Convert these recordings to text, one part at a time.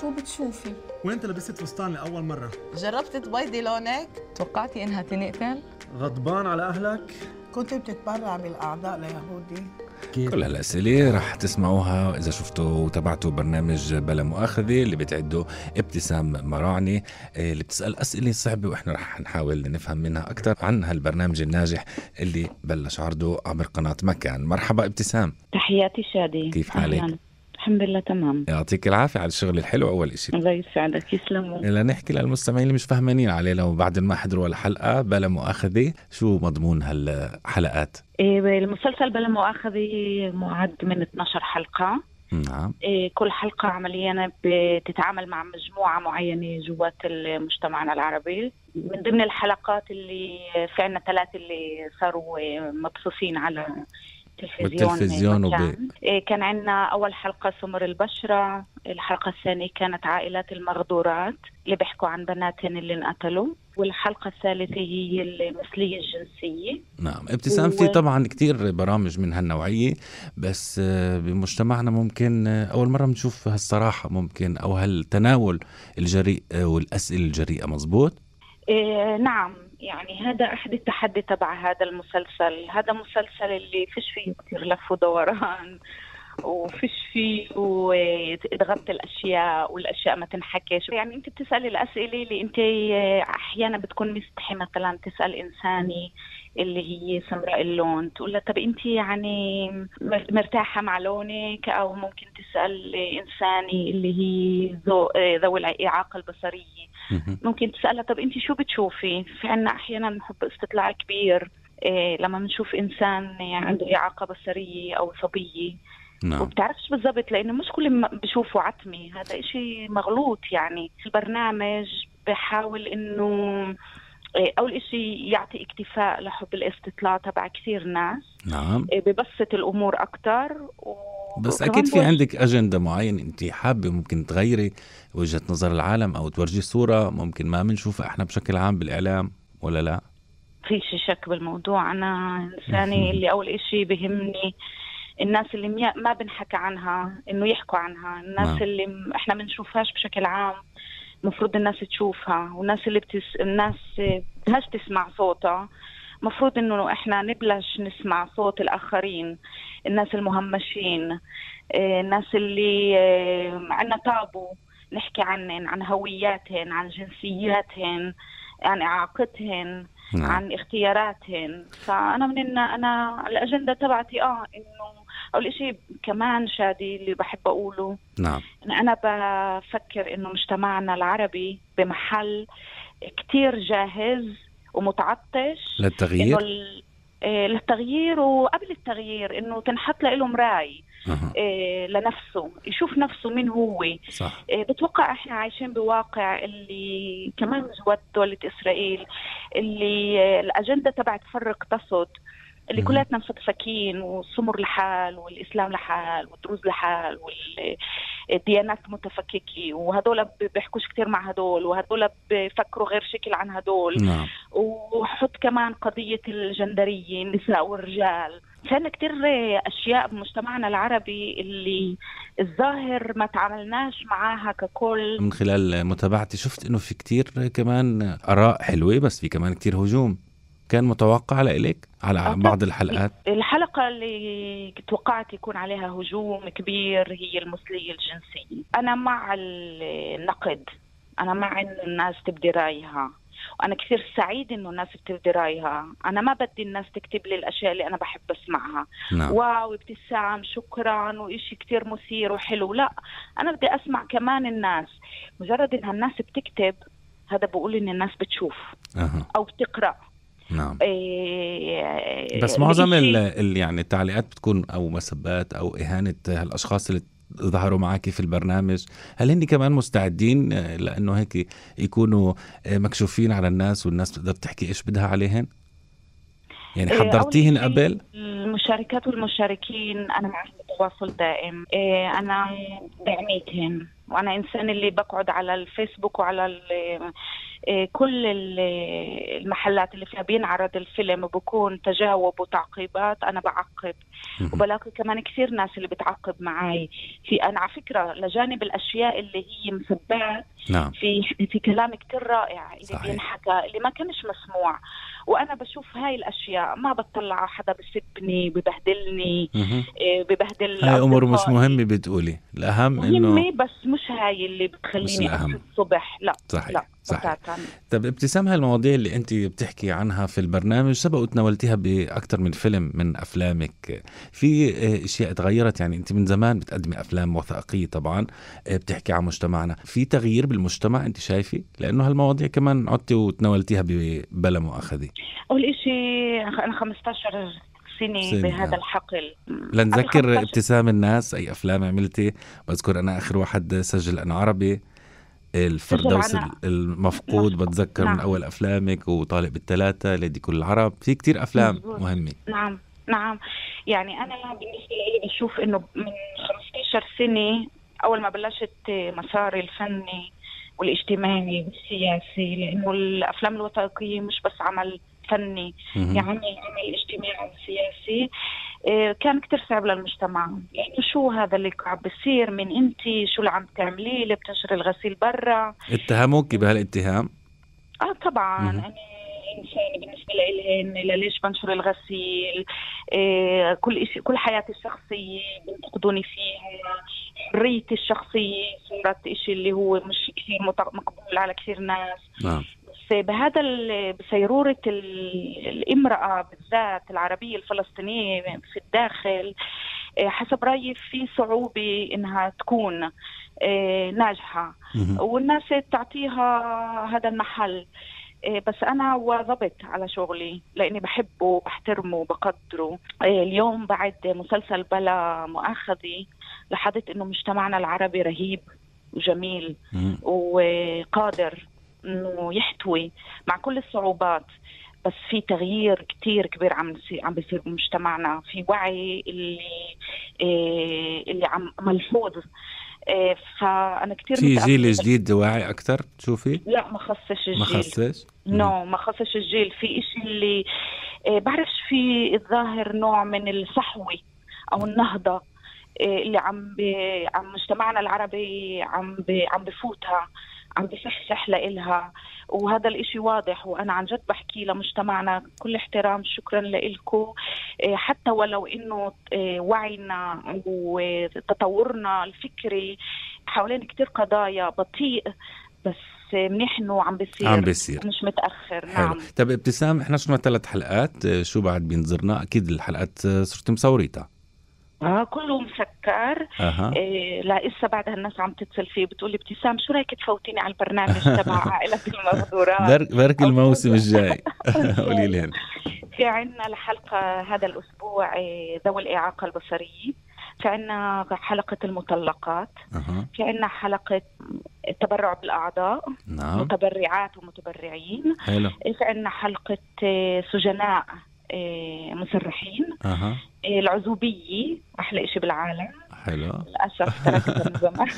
شو بتشوفي وانت لبست فستان لأول مرة جربت تبيضي لونك؟ توقعتي إنها تنقتل؟ غضبان على أهلك كنت بتتبرع بالأعضاء ليهودي كل هالأسئلة رح تسمعوها إذا شفتوا وتابعتوا برنامج بلا مؤاخذة اللي بتعده ابتسام مراعني إيه، اللي بتسأل أسئلة صعبة وإحنا رح نحاول نفهم منها أكثر عن هالبرنامج الناجح اللي بلش عرضه عبر قناة مكان مرحبا ابتسام تحياتي شادي كيف حالك؟ أهلاً. الحمد لله تمام. يعطيك العافية على الشغل الحلو أول شيء الله يسعدك يسلموا لنحكي للمستمعين اللي مش فهمانين عليه لو بعد ما حضروا الحلقة بلا مؤاخذة شو مضمون هالحلقات؟ إيه المسلسل بلا مؤاخذة معد من 12 حلقة. نعم. إيه كل حلقة عمليا بتتعامل مع مجموعة معينة جوات مجتمعنا العربي. من ضمن الحلقات اللي في عنا ثلاثة اللي صاروا مبثوثين على التلفزيون والتلفزيون وب... إيه كان عندنا أول حلقة سمر البشرة الحلقة الثانية كانت عائلات المغدورات اللي بيحكوا عن بناتهم اللي انقتلوا والحلقة الثالثة هي المثلية الجنسية. نعم ابتسام في و- طبعا كتير برامج من هالنوعية بس آه، بمجتمعنا ممكن آه، أول مرة بنشوف هالصراحة ممكن أو هالتناول الجريء آه، والأسئلة الجريئة مزبوط؟ إيه نعم يعني هذا أحد التحدي تبع هذا المسلسل. هذا مسلسل اللي فيش فيه كتير لف ودوران. وفيش فيه اتغطي الأشياء والأشياء ما تنحكيش يعني أنت بتسألي الأسئلة اللي أنت أحيانا بتكون مستحي مثلا تسأل إنساني اللي هي سمراء اللون تقول لها طب أنت يعني مر- مرتاحة مع لونك؟ أو ممكن تسأل إنساني اللي هي ذو ذوي الاعاقه البصرية. ممكن تسألها طب أنت شو بتشوفي؟ في عنا أحيانا بنحب استطلاع كبير إيه لما بنشوف إنسان عنده إعاقة بصرية أو صبية. نعم. وبتعرفش بالضبط لأنه مش كل ما بشوفوا عتمي هذا إشي مغلوط يعني. البرنامج بحاول إنه إيه، أول إشي يعطي اكتفاء لحب الاستطلاع تبع كثير ناس. نعم. إيه، ببسط الأمور أكثر و... بس أكيد في عندك أجندة معين أنت حابة ممكن تغيري وجهة نظر العالم أو تورجي صورة ممكن ما بنشوفها إحنا بشكل عام بالإعلام ولا لا؟ فيش شك بالموضوع. أنا إنساني اللي أول إشي بهمني الناس اللي ميا- ما بنحكى عنها إنه يحكوا عنها. الناس نعم. اللي م- إحنا بنشوفهاش بشكل عام. مفروض الناس تشوفها. والناس اللي بتس... الناس بدهاش تسمع صوتها. مفروض إنه إحنا نبلش نسمع صوت الآخرين الناس المهمشين آه، الناس اللي آه، عنا تابو. نحكي عنهن عن هوياتهن عن جنسياتهن عن إعاقتهن نعم. عن اختياراتهن. فأنا من إن أنا الأجندة تبعتي آه إنه أول شيء كمان شادي اللي بحب أقوله. نعم. إن أنا بفكر إنه مجتمعنا العربي بمحل كتير جاهز ومتعطش. للتغيير؟ آه، للتغيير وقبل التغيير إنه تنحط له مراي أها. آه، لنفسه يشوف نفسه مين هو. صح. إيه، بتوقع إحنا عايشين بواقع اللي كمان جوات دولة إسرائيل اللي الأجندة تبعت فرق تسد اللي مم. كلياتنا مفكفكين والسمر لحال والإسلام لحال والدروز لحال والديانات متفككه وهدول بيحكوش كتير مع هدول وهدول بفكروا غير شكل عن هدول. نعم. وحط كمان قضية الجندرية النساء والرجال. كان كتير أشياء بمجتمعنا العربي اللي الظاهر ما تعاملناش معاها ككل. من خلال متابعتي شفت إنه في كتير كمان آراء حلوة بس في كمان كتير هجوم. كان متوقع لإلك على بعض الحلقات؟ الحلقة اللي توقعت يكون عليها هجوم كبير هي المثلية الجنسية. أنا مع النقد. أنا مع إنه الناس تبدي رأيها. وأنا كثير سعيد إنه الناس بتبدي رأيها. أنا ما بدي الناس تكتب لي الأشياء اللي أنا بحب أسمعها. نعم. واو ابتسام شكرا وإشي كتير مثير وحلو. لا أنا بدي أسمع كمان الناس. مجرد إنها الناس بتكتب هذا بقول إن الناس بتشوف أها. أو بتقرأ. نعم. إيه بس معظم ال ال يعني التعليقات بتكون أو مسبات أو إهانة هالأشخاص اللي ظهروا معك في البرنامج. هل هن كمان مستعدين آه، لأنه هيك يكونوا آه، مكشوفين على الناس والناس بتقدر تحكي إيش بدها عليهن؟ يعني إيه، حضرتيهن قبل؟ المشاركات والمشاركين أنا معهم بتواصل دائم. إيه أنا دعميتهم وأنا انسان اللي بقعد على الفيسبوك وعلى آه، كل ال- المحلات اللي فيها بينعرض الفيلم بكون تجاوب وتعقيبات أنا بعقب. وبلاقي كمان كثير ناس اللي بتعقب معي في أنا على فكرة لجانب الأشياء اللي هي مسبات نعم في في كلام كتير رائع اللي صحيح. بينحكى اللي ما كانش مسموع وأنا بشوف هاي الأشياء ما بطلع على حدا بسبني ببهدلني. إيه، ببهدل هاي أمور مش. مهمة بتقولي الأهم إنه مهمة بس مش هاي اللي بتخليني الصبح لا صحيح لا صحيح. طب ابتسام هاي المواضيع اللي أنت بتحكي عنها في البرنامج سبق وتناولتيها باكثر من فيلم من أفلامك. في آه، أشياء تغيرت؟ يعني أنت من زمان بتقدمي أفلام وثائقية طبعا آه، بتحكي عن مجتمعنا. في تغيير بالمجتمع أنت شايفي لأنه هالمواضيع كمان عدتي وتناولتيها ببلا مؤاخذة. أول إشي أنا 15 سنة, بهذا آه. الحقل. لنذكر 15 ابتسام الناس أي أفلام عملتي. بذكر أنا آخر واحد سجل أنا عربي. الفردوس المفقود مفقود. بتذكر من نعم. أول أفلامك وطالق بالثلاثه ليدي كل العرب في كتير أفلام مزبوط. مهمة نعم نعم يعني أنا بالنسبة لي بشوف إنه من 15 سنة أول ما بلشت مساري الفني والاجتماعي والسياسي لأنه الأفلام الوثائقية مش بس عمل فني مهم. يعني عمل اجتماعي وسياسي كان كتير صعب للمجتمع. لأنه شو هذا اللي عم بصير من انت؟ شو اللي عم تعمليه؟ اللي بتنشر الغسيل برا؟ اتهموك بهالاتهام؟ آه طبعا. مهم. أنا انسانه بالنسبة لإلهن ليش بنشر الغسيل؟ آه كل شيء كل حياتي الشخصية بينتقدوني فيها. حريتي الشخصية صارت إشي اللي هو مش كثير مقبول على كثير ناس. نعم. بهذا ال- بسيرورة ال- الامرأة بالذات العربية الفلسطينية في الداخل آه، حسب رأيي في صعوبة إنها تكون آه، ناجحة. والناس تعطيها هذا المحل آه، بس أنا واظبت على شغلي لأني بحبه وبحترمه وبقدره آه، اليوم بعد مسلسل بلا مؤاخذة لاحظت إنه مجتمعنا العربي رهيب وجميل. وقادر إنه يحتوي مع كل الصعوبات بس في تغيير كتير كبير عم عم بيصير بمجتمعنا. في وعي اللي إيه اللي عم ملحوظ. إيه فأنا كتير في جيل جديد واعي أكثر تشوفي؟ لا ما خصش الجيل. ما خصش؟ نو ما خصش الجيل. في إشي اللي إيه بعرفش في الظاهر نوع من الصحوة أو النهضة إيه اللي عم عم مجتمعنا العربي عم عم بفوتها. عم بصحصح لإلها وهذا الإشي واضح وأنا عن جد بحكي لمجتمعنا كل احترام شكرا لإلكم إيه حتى ولو إنه إيه وعينا وتطورنا الفكري حوالين كتير قضايا بطيء بس منيح إنه عم بيصير عم بيصير مش متأخر. حلو. نعم. طب ابتسام إحنا شفنا ثلاث حلقات آه، شو بعد بينظرنا أكيد الحلقات آه، صرت مصوريتها آه كله مسكر أها. إيه لا لسه بعدها الناس عم تتصل فيه بتقول لي ابتسام شو رأيك تفوتيني على البرنامج تبع عائلة المغدورات برك برك الموسم الجاي. قولي لي. في عنا الحلقة هذا الأسبوع إيه، ذوي الإعاقة البصرية في عنا حلقة المطلقات. أها. في عنا حلقة التبرع بالأعضاء. نعم. متبرعات ومتبرعين. حلو. في عنا حلقة إيه، سجناء. إيه، مسرحين. أها. إيه، العزوبية أحلى إشي بالعالم. حلو. للأسف تركتها من زمان.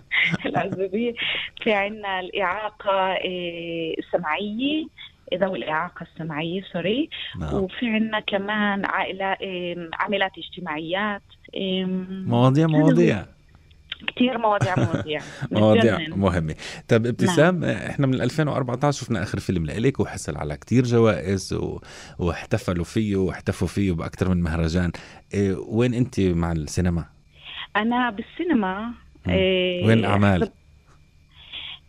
العزوبية. في عنا الإعاقة إيه، السمعية. ذوي الإعاقة السمعية سوري. نعم. وفي عنا كمان عائلات إيه، عاملات اجتماعيات. مواضيع مواضيع. كثير مواضيع مواضيع مواضيع. مهمة طب ابتسام إحنا من 2014 شفنا آخر فيلم لإلك وحصل على كتير جوائز و... واحتفلوا فيه واحتفوا فيه باكثر من مهرجان إيه وين أنت مع السينما؟ أنا بالسينما إيه، وين الأعمال؟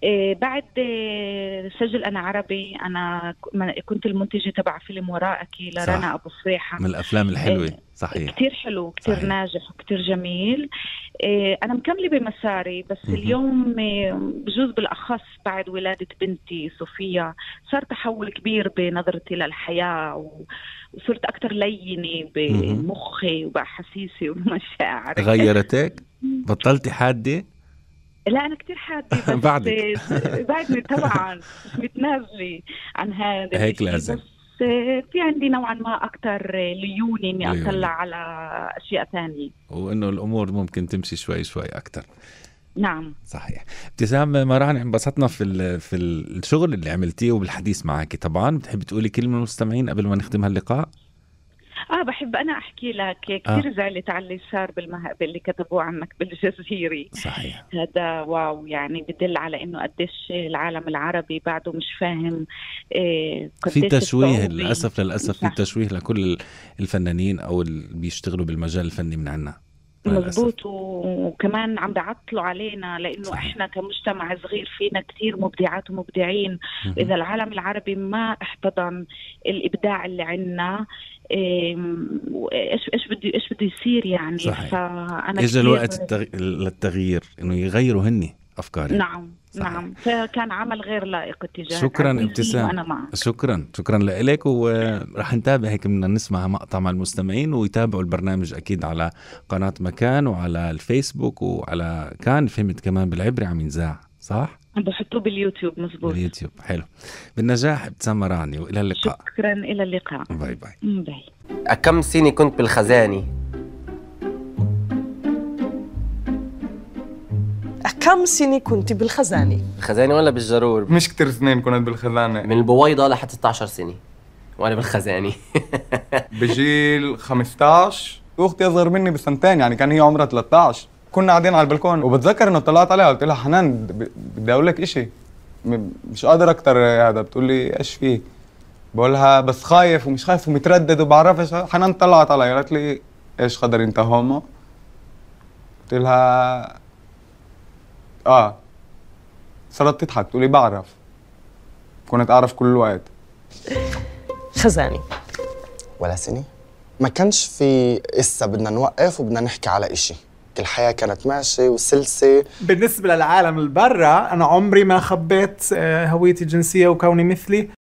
إيه، بعد إيه، سجل أنا عربي ما- كنت المنتجة تبع فيلم وراءك. لرنا أبو صفيحة من الأفلام الحلوة إيه، صحيح كتير حلو صحيح. ناجح وكتير جميل أنا مكملة بمساري بس. اليوم بجوز بالأخص بعد ولادة بنتي صوفيا صار تحول كبير بنظرتي للحياة و... وصرت أكتر لينة بمخي وبأحاسيسي وبمشاعري غيرتك؟ بطلتي حادة؟ لا أنا كتير حادة بس بعدك. بعدني طبعا مش متنازلة عن هذا هيك لازم. بس في عندي نوعا ما أكتر ليوني ليوني. أطلع على أشياء ثانية. وإنه الأمور ممكن تمشي شوي شوي أكثر نعم. صحيح. ابتسام مراني انبسطنا في ال- في الشغل اللي عملتيه وبالحديث معك طبعا. بتحبي تقولي كلمة للمستمعين قبل ما نختم هاللقاء؟ آه بحب أنا أحكي لك كثير آه. زعلت على اللي صار بالمه... باللي كتبوه عنك بالجزيري صحيح هذا واو يعني بدل على إنه قديش العالم العربي بعده مش فاهم إيه في تشويه. للأسف للأسف في صح. تشويه لكل الفنانين أو اللي بيشتغلوا بالمجال الفني من عنا و- وكمان عم بعطلوا علينا لأنه. إحنا كمجتمع صغير فينا كثير مبدعات ومبدعين مهم. إذا العالم العربي ما احتضن الإبداع اللي عندنا إيش إيش بده إيش بده يصير يعني صحيح. فأنا اجى الوقت. للتغيير إنه يغيروا هني أفكارهم نعم صحيح. نعم. فكان عمل غير لائق اتجاه شكراً ابتسام. معك. شكرا شكرا لك ورح نتابع هيك بدنا نسمع مقطع مع المستمعين ويتابعوا البرنامج أكيد على قناة مكان وعلى الفيسبوك وعلى كان فهمت كمان بالعبري عم ينذاع صح؟ بحطوه باليوتيوب مزبوط. باليوتيوب. حلو. بالنجاح ابتسام مراعنة وإلى اللقاء. شكرا إلى اللقاء. bye bye. bye. كم سنة كنت بالخزانة؟ كم سنة كنت بالخزانة؟ الخزانة ولا بالجرور؟ مش كتير سنين كنت بالخزانة. من البويضة لحد 16 سنة وأنا بالخزانة. بجيل 15 أختي أصغر مني بسنتين يعني كان هي عمرها 13 كنا قاعدين على البلكون وبتذكر إنه طلعت عليها قلت لها حنان بدي أقول لك إشي. م- مش قادر أكتر هذا. بتقول لي إيش في بقولها بس خايف ومش خايف ومتردد وبعرفش حنان طلعت علي قالت لي إيش خضر أنت هومو؟ قلت لها آه. صارت تضحك تقول لي بعرف. كنت أعرف كل الوقت. خزانة ولا سنة ما كانش في إسا بدنا نوقف وبدنا نحكي على إشي. الحياة كانت ماشية وسلسة. بالنسبة للعالم اللي برا أنا عمري ما خبيت آه، هويتي الجنسية وكوني مثلي.